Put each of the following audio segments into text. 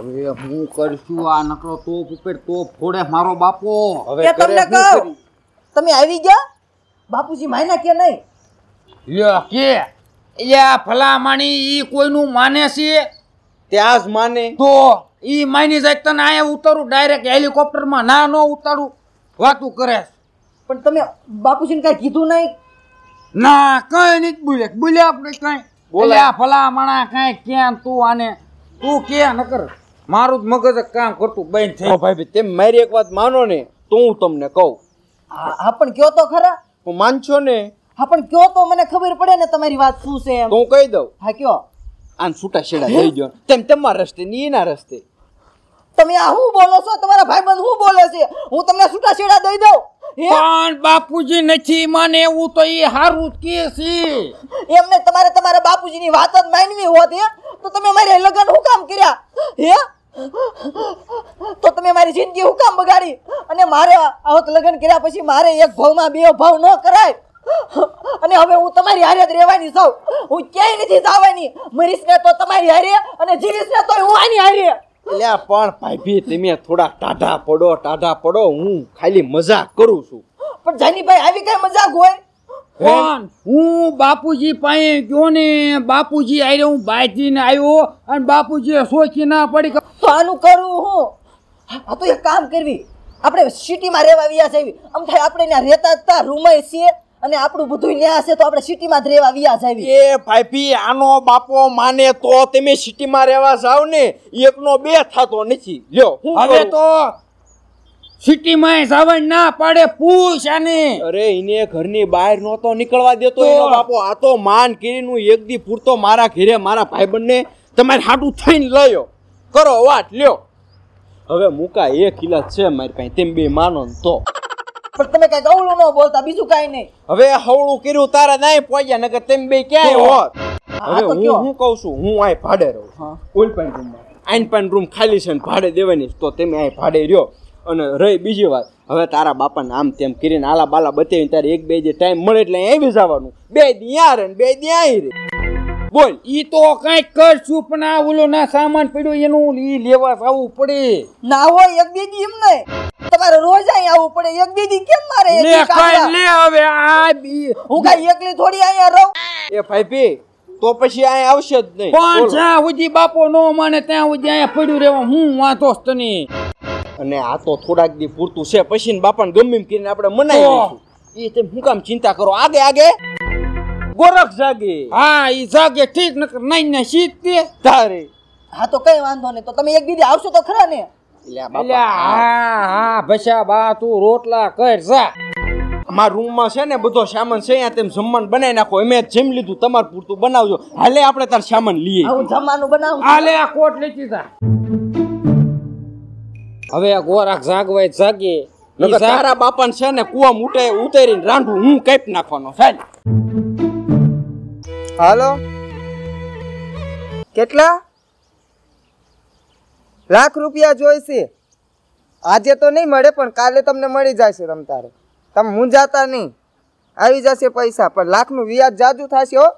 હવે હું કરશું આ નકરો તોપ ઉપર તોપ ફોડે મારો બાપો. હવે તમને કહું તમે આવી ગયા? બાપુજી માયના કે નહીં? લ્યો કે? લ્યા ફલામાણી ઈ કોઈનું માને છે? ત્યાં જ માને. તો ઈ માની જાય તને અહીંયા ઉતારું ડાયરેક્ટ હેલિકોપ્ટરમાં ના નો ઉતારું. વાતું કરે પણ તમે બાપુજીને કાંઈ કીધું નહીં? ના કઈ નહીં બોલે. બોલે આપણે કઈ. બોલ્યા. ફલામણા કઈ ક્યાં તું આને? તું કે નકર. મારું જ મગજ કામ કરતું બંધ થઈ ભાઈ તેમ મારી એક વાત માનો ને તો હું તમને કહું. હા હા પણ કયો તો ખરા? હું માનશો ને? હા પણ કયો તો મને ખબર પડે ને તમારી વાત શું છે એમ. તો હું કહી દઉં. હા કયો. આન છૂટા છેડા થઈ ગયો. તેમ તમારા રસ્તે ની એના રસ્તે. તમે આ શું બોલો છો? તમારા ભાઈબંધ શું બોલે છે? હું તમને છૂટા છેડા દઈ દઉં? હે? પણ બાપુજી નથી માને એવું તો એ હારું કે છે. એમને તમારે તમારા બાપુજીની વાત જ માનવી હોત હે? તો તમે મારે લગ્ન હું કામ કર્યા? હે? તો તમે મારી જિંદગી હું કામ બગાડી અને મારે આવત લગ્ન કર્યા પછી મારે એક ભાવમાં બે ભાવ ન કરાય. અને હવે હું તમારી હારે જ રહેવાની છું. હું ક્યાંય નથી જવાની. મરીશ ને તો તમારી હારે અને જીવીશ ને તો હું આની હારે. એટલે પણ ભાઈ તમે થોડા ટાઢા પડો ટાઢા પડો. હું ખાલી મજાક કરું છું. પણ જાનીભાઈ આવી કઈ મજાક હોય? કોણ હું બાપુજી પાસે ગયો ને બાપુજી આરે હું બાજીને આવ્યો અને બાપુજીએ સોચી ના પડી આનું કરવું હું? આ તો એક કામ કરવી. આપણે સિટીમાં રહેવા વ્યાસ આવી આમ થાય આપણે ત્યાં રહેતા હતા રૂમય છીએ અને આપણું બધું ન્યા છે તો આપણે સિટીમાં જ રહેવા વ્યાસ આવી. એ ભાઈ આનો બાપો માને તો તમે સિટીમાં રહેવા જાવ ને એકનો બે થતો નથી. લ્યો હું હવે? તો સિટીમાં જવાય ના પાડે પૂછ આને. અરે એને ઘરની બહાર નહોતો નીકળવા દેતો? એનો બાપો. આ તો માન કીરીનું એક દી પૂરતો મારા ઘરે મારા ભાઈબંધને તમારે હાટું થઈને લયો. કરો વાત લ્યો. હવે મુકા એક કિલા છે મારી પાસે તેમ બે માનો ને તો. પણ તમે કઈ અવળું ન બોલતા બીજું કાંઈ નહીં. હવે હવળું કર્યું તારા નહીં પહોંચ્યા નકર તેમ બે ક્યાંય? હોત. હવે હું હું કહું છું? હું આય ભાડે રહું હા. ઓલ રૂમ રૂમમાં. આઈન પાઇન રૂમ ખાલી છે ને ભાડે દેવાની તો તમે આય ભાડે રહ્યો. અને રહી બીજી વાત હવે તારા બાપાને આમ તેમ કરીને આલા બાલા બતાવીને તારે એક બે જે ટાઈમ મળે એટલે અહીં બી જવાનું. બે દી યા રે બે દી અહીં રે બોલ. ઈ તો કઈ કર સુપના ઓલો ના સામાન પડ્યો એનું ઈ લેવા આવવું પડે. ના હોય એક દીદી એમ નહીં તમારે રોજ અહીં આવવું પડે. એક દીદી કેમ મારે લે કઈ લે હવે આ બી હું કઈ એકલી થોડી અહીંયા રહું? એ ભાઈપી તો પછી અહીં આવશે જ નહીં. પણ જ્યાં સુધી બાપો નો માને ત્યાં સુધી અહીંયા પડ્યું રહેવા. હું વાંધો જ તને. અને આ તો થોડાક દી પૂરતું છે. પછી બાપાને ગમે એમ કરીને આપણે મનાવી. એ તેમ હું કામ ચિંતા કરો? આગે આગે. ગોરખ જાગે. હા ઈ જાગે ઠીક નકર નહીં ને શીત તે તારે. હા તો કઈ વાંધો નહીં. તો તમે એક દીદી આવશો તો ખરા ને? હા હા ભસા બા તું રોટલા કર જા. અમારા રૂમમાં છે ને બધો સામાન છે અહીંયા તેમ જમવાનું બનાવી નાખો. અમે જેમ લીધું તમાર પૂરતું બનાવજો. હાલે આપણે તાર સામાન લઈએ. આવું જમવાનું બનાવું. હાલે આ કોટ લેતી તા હવે આ ગોરાક જાગવાય જાગે. તારા બાપાને છે ને કુવા મૂટે ઉતારીને રાંધું હું કાપી નાખવાનો. ચાલ હાલો? કેટલા? લાખ રૂપિયા જોઈશે. આજે તો નહીં મળે, પણ કાલે તમને મળી જશે તારે. તમે મૂંઝાતા નહીં. આવી જશે પૈસા, પણ લાખનું વ્યાજ જાજુ થશે, હો.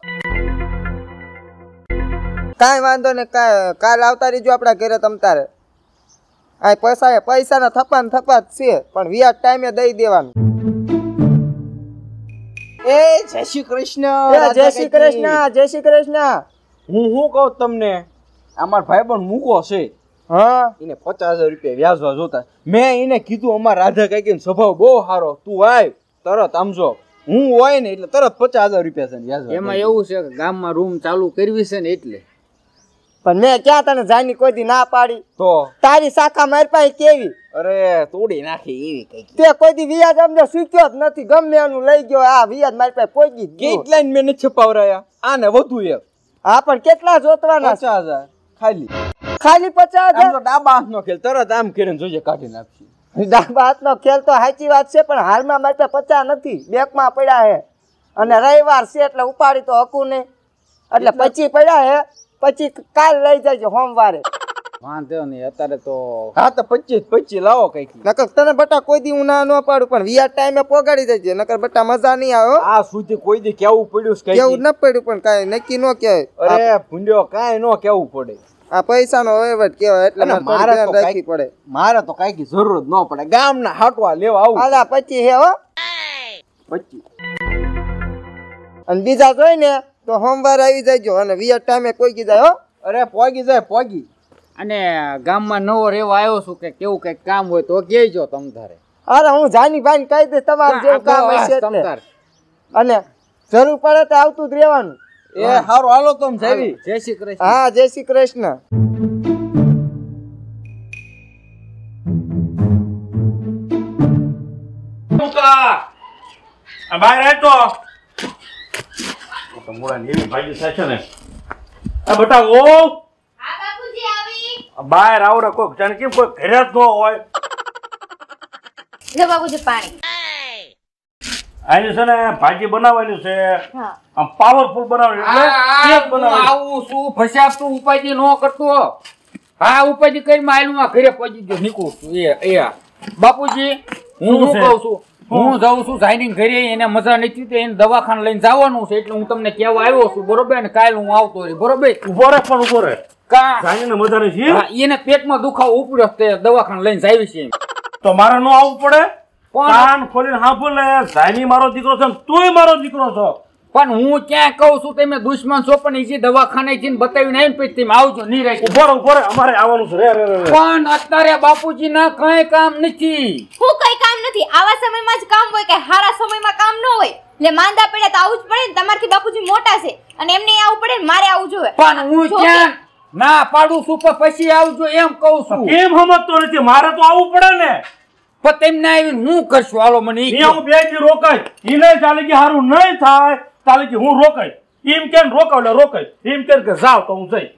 કાંઈ વાંધો ને કાંઈ, કાલ આવતા રહીજો આપણા ઘરે તારે. આ પૈસા પૈસાના થપા ને થપા જ છે, પણ વ્યાજ ટાઈમે દઈ દેવાનું. એ જય શ્રી કૃષ્ણ જય શ્રી કૃષ્ણ જય શ્રી કૃષ્ણ. હું શું કહું તમને? અમાર ભાઈ પણ મૂકો છે. હા. એને પચાસ હજાર રૂપિયા વ્યાજવા જોતા. મેં એને કીધું અમાર રાધા કાકી સ્વભાવ બહુ સારો. તું આવ તરત આમજો હું હોય ને એટલે તરત પચાસ હજાર રૂપિયા છે એમાં એવું છે કે ગામમાં રૂમ ચાલુ કરવી છે ને એટલે. પણ મેં ક્યાં તને જાની કોઈ દી ના પાડી? તો? તારી શાખા મારી પાસે કેવી? અરે તોડી નાખી એવી કઈ તે કોઈ દી વ્યાજ અમને શીખ્યો જ નથી ગમે એનું લઈ ગયો આ વ્યાજ મારી પાસે કોઈ દી. કેટલા મેં નથી છપાવરાયા આને વધુ એક. હા પણ કેટલા જોતવાના? પચાસ હજાર ખાલી. ખાલી પચાસ તો ડાબા હાથનો ખેલ તરત આમ કરીને જોઈએ કાઢી નાખી ડાબા હાથનો ખેલ તો સાચી વાત છે પણ હાલમાં મારી પાસે પચાસ નથી બેંકમાં પડ્યા હે અને રવિવાર છે એટલે ઉપાડી તો હકું નહીં. એટલે પછી પડ્યા હે પછી કાલ લઈ જાય સોમવારે. વાંધો નહીં અત્યારે તો હા તો પચીસ પચીસ લાવો કંઈક. નકર તને બટા કોઈ દી હું ના ન પાડું પણ વીઆર ટાઈમે પોગાડી દેજે નકર બટા મજા નહીં આવે આ સુધી કોઈ દી કેવું પડ્યું છે કેવું કઈ ન પડ્યું પણ કાંઈ નક્કી ન કહેવાય. અરે ભૂંડ્યો કાંઈ નો કેવું પડે. આ પૈસાનો વહીવટ કેવાય એટલે મારે તો રાખવી પડે. મારે તો કંઈક જરૂર જ ન પડે. ગામના હાટવા લેવા આવું. આલા પછી હે હો. પછી અને બીજા જોઈ ને તો સોમવાર આવી જાયજો અને વીઆર ટાઈમે પોગી જાય હો. અરે પોગી જાય પોગી. અને ગામમાં નવો રેવા આવ્યો છું કે કેવું કંઈક કામ હોય તો કહેજો તમ તારે અરે હું જાની ભાઈ કહી દઈશ તમારે જેવું કામ હશે તમ તારે. અને જરૂર પડે તો આવતું જ રહેવાનું. એ સારું હાલો તમ જેવી જય શ્રી કૃષ્ણ. હા જય શ્રી કૃષ્ણ. બહાર આય એવી ભાજી થાય છે ને. આ બટા ઓ હા બાપુજી આવી. આ બહાર આવડે કોઈક જાણે કેમ કોઈ ઘરે જ ન હોય. લો બાપુજી પાણી. આની છે ને ભાજી બનાવવાની છે. આમ પાવરફુલ બનાવવાની એટલે આ, કેક બનાવવાની આવું છું ફસાબ તું ઉપાધિ ન કરતો. હા ઉપાધિ કરીને આયલું આ ઘરે પહોંચી ગયો નીકળું છું. એ એ બાપુજી હું શું શું કહું છું? હું જાઉં છું સાઇનિંગ કરી એને મજા નથી તો એને દવાખાને લઈને જવાનું છે એટલે હું તમને કહેવા આવ્યો છું બરોબર? ને કાલ હું આવતો રહી બરોબર? ઊભો રહે પણ ઊભો રહે કા જાણીને મજા નથી એને પેટમાં દુખાવો ઉપડ્યો તે દવાખાને લઈને જાવી છે. તો મારે ન આવવું પડે? કાન ખોલીને હા ને સાઇની મારો દીકરો છે તુંય મારો દીકરો છો. પણ હું ક્યાં કહું છું તમે દુશ્મન છો પણ એ દવાખાને જઈને બતાવીને આવીને પછી તમે આવજો ઊભો રહે ઊભો રહે અમારે આવવાનું છે. રે રે રે, રે. પણ અત્યારે બાપુજી ના કઈ કામ નથી. હું કઈ કામ નથી. આવા સમયમાં જ કામ હોય કે હારા સમયમાં કામ ન હોય. એટલે માંદા પડ્યા તો આવું જ પડે ને તમારથી બાપુજી મોટા છે અને એમને આવું પડે ને મારે આવું જોઈએ. પણ હું ક્યાં ના પાડું છું પણ પછી આવજો એમ કહું છું. એમ સમજતો નથી? મારે તો આવવું પડે ને. પણ તેમને આવીને હું કરશું? હાલો મને હું બેથી રોકાય એને નહીં ચાલે કે હારું નહીં થાય. ચાલે કે હું રોકાય એમ કેમ રોકાવ એટલે રોકાય એમ કેમ કે જાવ તો હું જઈ.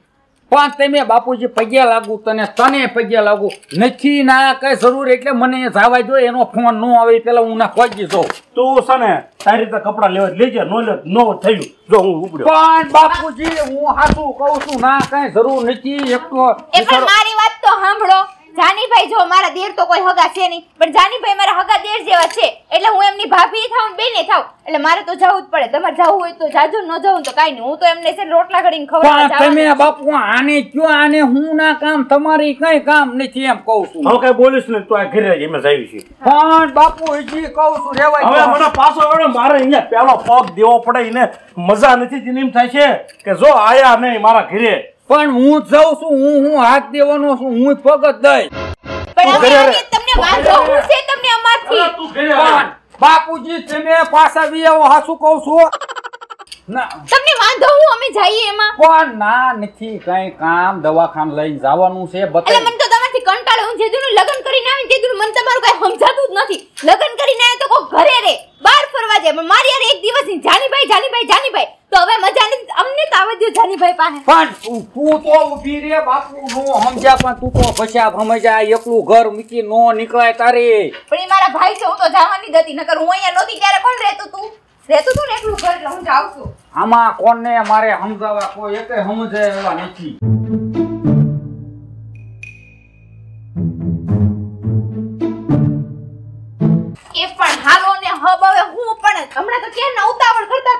પણ તમે બાપુજી પગ્યા લાગુ તને તને પગ્યા લાગુ. નથી ના કઈ જરૂર એટલે મને જાવા જો એનો ફોન ન આવે પેલા હું ના ખોજી જો તું સને તારી રીતે કપડા લેવા લેજે નો લે નો થયું. જો હું ઉપડ્યો. પણ બાપુજી હું હાચું કહું છું ના કઈ જરૂર નથી એક તો મારી વાત તો સાંભળો. જાનીભાઈ જો મારા દેર તો કોઈ હગા છે નહીં પણ જાનીભાઈ મારા હગા દેર જેવા છે એટલે હું એમની ભાભી થાઉં બેને થાઉં. એટલે મારે તો જવું જ પડે. તમારે જવું હોય તો જાજો ન જવું તો કાંઈ નહીં. હું તો એમને છે રોટલા ઘડીને ખવડાવવા તમે બાપુ આને કયો આને હું ના કામ તમારી કઈ કામ નથી એમ કહું છું. હું કઈ બોલીશ ને તો આ ઘરે જ એમ જ છે. પણ બાપુ હજી કહું છું રેવાય હવે મને પાછો વળે મારે અહીંયા પેલો પગ દેવો પડે એને મજા નથી તેને એમ થાય છે કે જો આયા નહીં મારા ઘરે. પણ હું જઉં છું હું હું હાથ દેવાનો છું હું પગ દઈ તમને વાંધો હું છે તમને અમારથી. બાપુજી તમે પાછા વી આવો હાસું કહું છું? ના. તમને વાંધો હું અમે જઈએ એમાં. પણ ના નથી કઈ કામ દવાખાને લઈને જવાનું છે એટલે બતાવી મને તો તમારથી કંટાળો હું જે લગ્ન કરીને આવી તે દીનું મને તમારું કઈ સમજાતું જ નથી. લગ્ન કરીને આવે તો કોક ઘરે રે ફરવા જાય પણ મારી યાર એક દિવસની જાનીભાઈ જાનીભાઈ જાનીભાઈ. તો હવે મજા નથી અમને તો આવવા જાનીભાઈ પાસે. પણ તું તું તો ઊભી રે બાપુ નો સમજ્યા પણ તું તો ફસ્યા સમજ્યા એકલું ઘર મૂકી નો નીકળાય તારે. પણ એ મારા ભાઈ છે હું તો જવાની દતી નકર હું અહીંયા નોતી ત્યારે કોણ રહેતું તું? રહેતો તું ને એટલું ઘર એટલે હું જાઉં છું. આમાં કોને મારે સમજાવવા કોઈ એકે સમજે એવા નથી.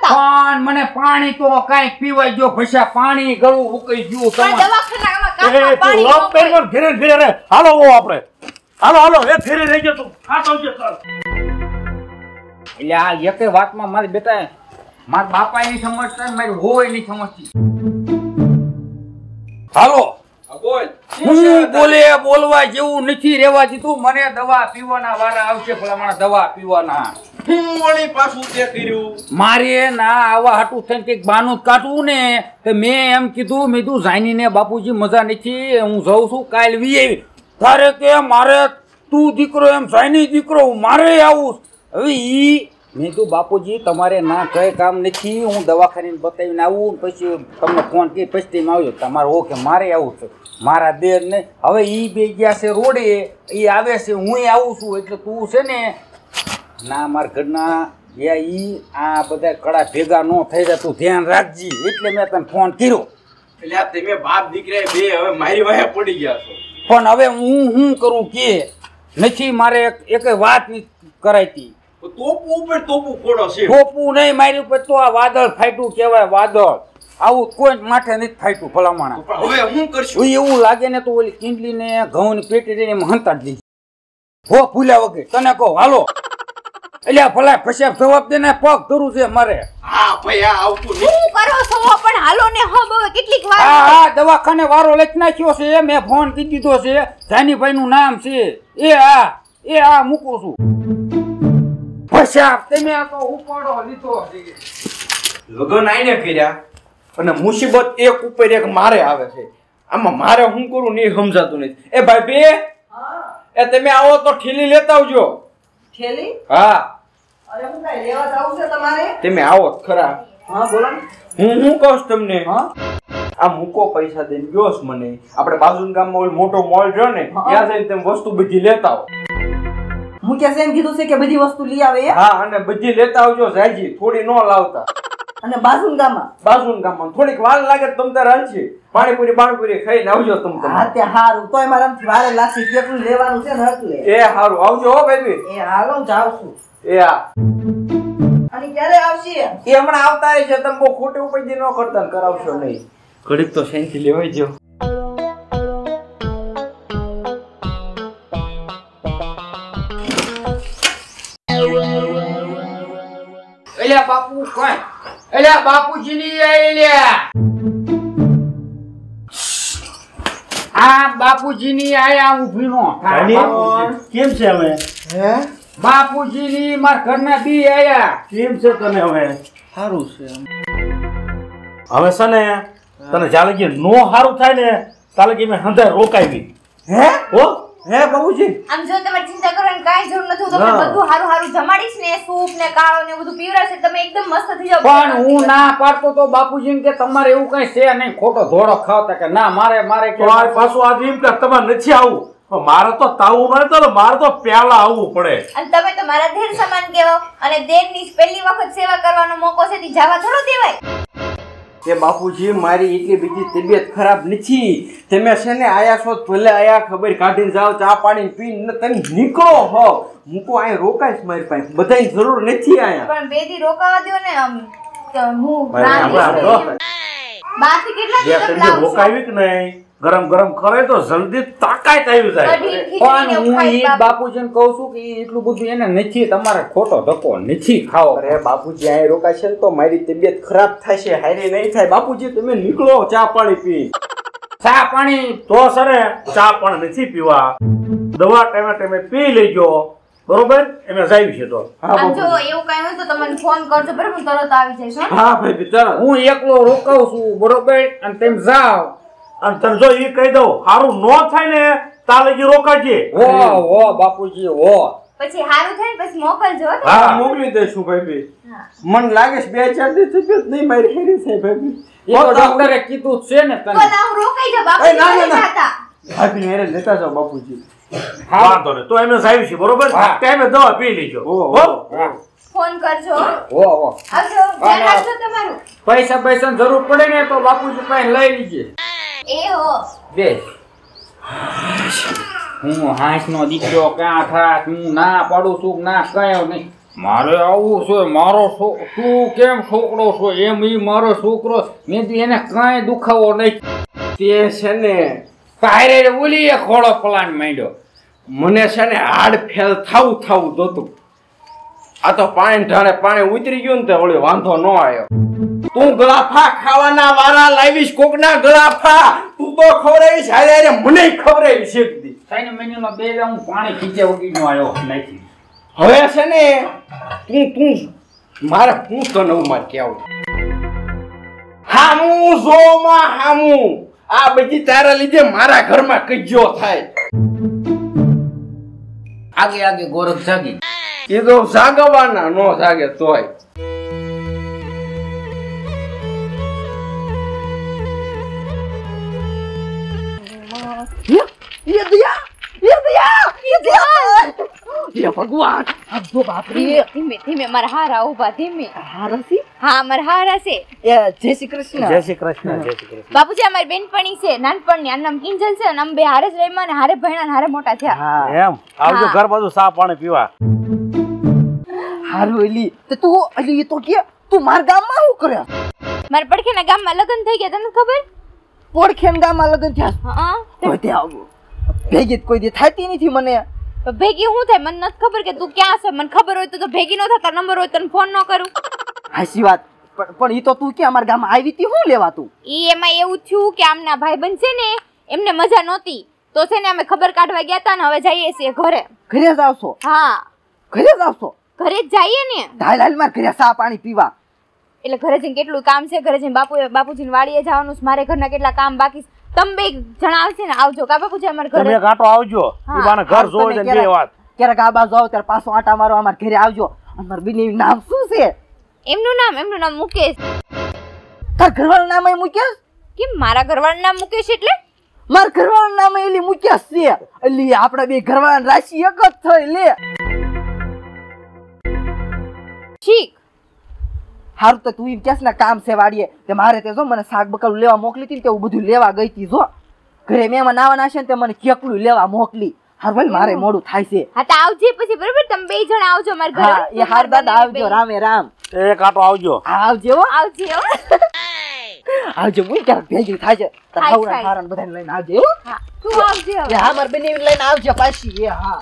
હતા પણ મને પાણી તો કઈ પીવાય જો ભસ્યા પાણી ગળું ઉકઈ ગયું તમારે. દવાખાનામાં કાકા પાણી લપ ન ફેરે હોય. પણ ઘરે ઘરે રે. હાલો ઓ આપણે. હાલો હાલો એ ફેરે રહી ગયો તું આ સમજે ચાલ. એટલે આ એકે વાતમાં મારી બેટા મારા બાપા નહીં સમજતા મારી હોય નહીં સમજતી. હાલો. બોલ. હું બોલે બોલવા જેવું નથી રહેવા દીધું મને દવા પીવાના વારા આવશે ભલામણ દવા પીવાના. હું વળી પાછું તે કર્યું. મારે ના આવા હાટું થઈને કંઈક બાનું કાઢવું ને તો મેં એમ કીધું મીધું જાનીને બાપુજી મજા નથી હું જઉં છું કાલ વી આવી તારે કે મારે તું દીકરો એમ જાની દીકરો મારે આવું. હવે ઈ મેં કીધું બાપુજી તમારે ના કંઈ કામ નથી. હું દવાખાને બતાવીને આવું પછી તમને ફોન કરી પછી તમે આવજો. તમારે ઓકે મારે આવું છે. મારા દેર ને હવે એ બે ગયા છે રોડે. એ આવે છે હું આવું છું. એટલે તું છે ને ના મારા ઘરના યા ઈ આ બધા કડા ભેગા ન થઈ જાય તું ધ્યાન રાખજી. એટલે મેં તને ફોન કર્યો. એટલે તમે બાપ દીકરા બે હવે મારી વાહે પડી ગયા છો. પણ હવે હું શું કરું કે નથી મારે એક વાત નહીં કરાઈતી તોપુ ઉપર તોપુ ફોડો છે. ટોપું નહીં માર્યું પછી તો આ વાદળ ફાટ્યું કહેવાય વાદળ. આવું કોઈ માથે નથી ફાટ્યું ભલામણા. હવે હું કરશું? એવું લાગે ને તો ઓલી કિંડલી ને ઘઉં ની પેટી એમાં હંતા જ હો ભૂલ્યા વગર. તને કહો હાલો. એટલે ભલા પછી જવાબ દે ને પગ ધરું છે મારે. હા ભાઈ આ આવતું નહીં. શું કરો છો? પણ હાલો ને હો બહુ કેટલીક વાર હા હા દવાખાને વારો લખી નાખ્યો છે. મેં ફોન કરી દીધો છે. જાનીભાઈ નું નામ છે. એ આ એ આ મૂકું છું. પછાબ તમે આ તો ઉપાડો લીધો છે આઈને કર્યા. અને મુસીબત એક ઉપર એક મારે આવે છે. આમાં મારે હું કરું નહીં સમજાતું નથી. એ ભાઈ બે એ તમે આવો તો ઠીલી લેતા આવજો. થેલી હા. અરે હું કાંઈ લેવા જાવું છે તમારે? તમે આવો ખરા. હા બોલો ને. હું હું કહું છું તમને? હા. આ મૂકો પૈસા દઈને ગયો મને. આપણે બાજુના ગામમાં ઓલો મોટો મોલ રહ્યો ને ત્યાં જઈને તમે વસ્તુ બધી લેતા આવો. હું કે એમ કીધું છે કે બધી વસ્તુ લઈ આવે હા અને બધી લેતા આવજો જાયજી થોડી નો લાવતા. અને બાજુના ગામમાં બાજુના ગામમાં થોડીક વાર લાગે તો તમ તારે હાલશે પાણીપુરી બાણીપુરી ખાઈને આવજો તમ હા તમારે. તે હારું તોય મારા થી વારે લાગશે કેટલું લેવાનું છે ને એટલે. એ હારું આવજો હો બેબી એ હાલો હું જાઉં છું. એ હા અને ક્યારે આવશે? એ હમણાં આવતા છે તમે બહુ ખોટી ઉપાય ન કરતા કરાવશો નહીં. ઘડીક તો શાંતિ લેવાઈ જો એલ્યા બાપુજીની એલ્યા આ બાપુજીની આયા ઊભી નો કેમ છે હવે? હે? બાપુજીની માર ઘરના બી આયા. કેમ છે તને હવે? સારું છે હવે છે ને તને જાલગી લગી નો સારું થાય ને તાલગી લગી મેં હંધાય રોકાવી હે? હો? હે બાબુજી આમ જો તમે ચિંતા કરવાની કાંઈ જરૂર નથી હું તમને બધું હારું હારું જમાડીશ ને સૂપ ને કાળો ને બધું પીવડાવશે તમે એકદમ મસ્ત થઈ જાવ પણ હું ના પાડતો તો બાપુજીને કે તમારે એવું કઈ છે નહીં ખોટો ધોળો ખાવતા કે ના મારે મારે કે પાછું આજે એમ કે તમારે નથી આવું. મારે તો તાવું ન તો મારે તો પેલા આવવું પડે. અને તમે તો મારા ધેર સમાન કહેવાઓ અને દેરની પહેલી વખત સેવા કરવાનો મોકો છે તે જવા થોડો દેવાય. એ બાપુજી મારી એટલી બીજી તબિયત ખરાબ નથી. તમે છે ને આયા છો ભલે આયા ખબર કાઢીને જાઓ ચા પાણી પીને તમે નીકળો હો. મૂકો અહીં રોકાઈશ મારી પાસે. બધાની જરૂર નથી આયા. પણ બે દી રોકાવા દો ને આમ હું. બહારથી કેટલા દિવસ ત્રણ રોકાવી કે નહીં? ગરમ ગરમ કરે તો જલ્દી તાકાત આવી જાય. પણ હું ઈ બાપુજીને કહું છું કે એટલું બધું એને નથી તમારે ખોટો ધક્કો નથી ખાવો. અરે બાપુજી અહીં રોકાશે તો મારી તબિયત ખરાબ થશે હારી નહીં થાય. બાપુજી તમે નીકળો ચા પાણી પી. ચા પાણી તો સરે ચા પણ નથી પીવા. દવા ટાઈમે ટાઈમે પી લેજો બરોબર? એમે જાય છે તો. હા જો એવું કાઈ હોય તો તમને ફોન કરજો બરાબર? તરત આવી જઈશ હા. ભાઈ બિચારા હું એકલો રોકાઉં છું બરોબર? અને તેમ જાઓ અને તને જો એ કહી દઉં સારું નો થાય ને તાલે લગી રોકાજે. ઓ ઓ બાપુજી ઓ પછી હારું થાય પછી મોકલજો હા મોકલી દઈશું ભાઈ. મને લાગે છે બે ચાર દી તબિયત નહીં મારી હેરી છે ભાઈ એ તો ડોક્ટરે કીધું છે ને તને. તો હું રોકાઈ જા બાપુજી ના, ના, ના. ભાભી હેરે લેતા જાવ બાપુજી. હા. વાંધો ને તો એમે સાહેબ છે બરોબર? ટાઈમે દવા પી લીજો. હો ફોન કરજો હો. હો આવજો ધ્યાન ના. રાખજો તમારું. પૈસા પૈસા જરૂર પડે ને તો બાપુજી પાસે લઈ લીજે. બે હું હાંસ નો દીકરો ક્યાં હું ના પાડું છું ના કયો નહીં. મારે આવું છે, મારો તું કેમ છોકરો છો? એમ ઈ મારો છોકરો મેં એને કાંઈ દુખાવો નહીં. તે છે ને કાયરે ઓલી એ ખોળો પલાન માંડ્યો. મને છે ને હાડ ફેલ થાવું થાવું જોતું. આ તો પાણી ઢાણે પાણી ઉતરી ગયું ને તે વળી વાંધો ન આવ્યો. તું ગળાફા ખાવાના વારા લાવીશ કોકના ગળાફા. તું તો ખવડાવીશ હારે હારે મને ખવડાવીશ એક દી. મહિનાનો બે હું પાણી ખીચે ઉગીનો આવ્યો નથી હવે છે ને તું તું મારે હું તને હું મારે કેવું. હામું જોમાં હામું. આ બધી તારા લીધે મારા ઘરમાં કજ્યો થાય. આગે આગે ગોરખ જાગી. એ તો જાગવાના નો જાગે તોય. એ દયા એ દયા એ દયા હે ભગવાન! અબ્બો બાપરી! ધીમે ધીમે મારા હારા ઊભા ધીમે. હારા છે હા મારા હારા છે. જય શ્રી કૃષ્ણ. જય શ્રી કૃષ્ણ જય શ્રી કૃષ્ણ. બાપુજી અમારી બેનપણી છે નાનપણની. આ નામ કિંજલ છે અને અમે બે હારે જ રહીમાં અને હારે ભણ્યા હારે મોટા થયા. હા. એમ? આવજો ઘર બાજુ સા પાણી પીવા. હારું એલી. તો તું એલી તો કે તું માર ગામમાં શું કરે મારા પડખેના ગામમાં લગ્ન થઈ ગયા તને ખબર? પડખેના ગામમાં લગ્ન થયા? હા. તો આવું. ભેગી કોઈ દી થતી નથી મને. ભેગી હું થાય? મને નથી ખબર કે તું ક્યાં છે. મને ખબર હોય તો ભેગી ન થતા નંબર હોય તને ફોન ન કરું. હાસી વાત. પણ પણ ઈ તો તું કે અમારા ગામમાં આવી હતી? હું લેવા તું? ઈ એમાં એવું થયું કે આમના ભાઈબંધ છે ને એમને મજા નહોતી. તો છે ને અમે ખબર કાઢવા ગયા હતા ને હવે જઈએ છીએ ઘરે. ઘરે જ આવશો? હા. ઘરે જ આવશો? ઘરે જ જઈએ ને. ઢાલ હાલ માર ઘરે સા પાણી પીવા. એટલે ઘરે જઈને કેટલું કામ છે? ઘરે જઈને બાપુ બાપુજીને વાડીએ જવાનું છે. મારે ઘરના કેટલા કામ બાકી છે. તમે બે જણા ને આવજો. કાકા પૂજા અમાર ઘરે તમે કાટો આવજો. ઈ બાને ઘર જોવે ને બે વાત. ક્યારેક આ બાજુ આવો ત્યારે પાછો આટા મારો અમાર ઘરે આવજો. અમાર બીની નામ શું છે? એમનું નામ એમનું નામ મુકેશ. તાર ઘરવાળું નામ એ મુકેશ? કેમ? મારા ઘરવાળું નામ મુકેશ એટલે? માર ઘરવાળા નામ એલી મુકેશ છે. એલી આપણે બે ઘરવાળા રાશિ એક જ થઈ લે. ઠીક. હારું તો તું એમ કેસ ને કામ છે વાડીએ તે મારે તે જો મને શાક બકાલું લેવા મોકલી હતી ને તે બધું લેવા ગઈ હતી જો. ઘરે મહેમાન આવવાના છે ને તે મને કેકલું લેવા મોકલી. હારું ભાઈ મારે મોડું થાય છે. હા તો આવજે પછી બરોબર? તમે બે જણા આવજો મારા ઘરે. હા એ હાર દાદા આવજો રામે રામ. એ કાટો આવજો. આવજે હો. આવજે હો. આવજો હું ક્યારેક ભેગી થાય છે. તારા હાવરા બધાને લઈને આવજે હો. હા તું આવજે હા માર બેની લઈને આવજે પાછી એ હા.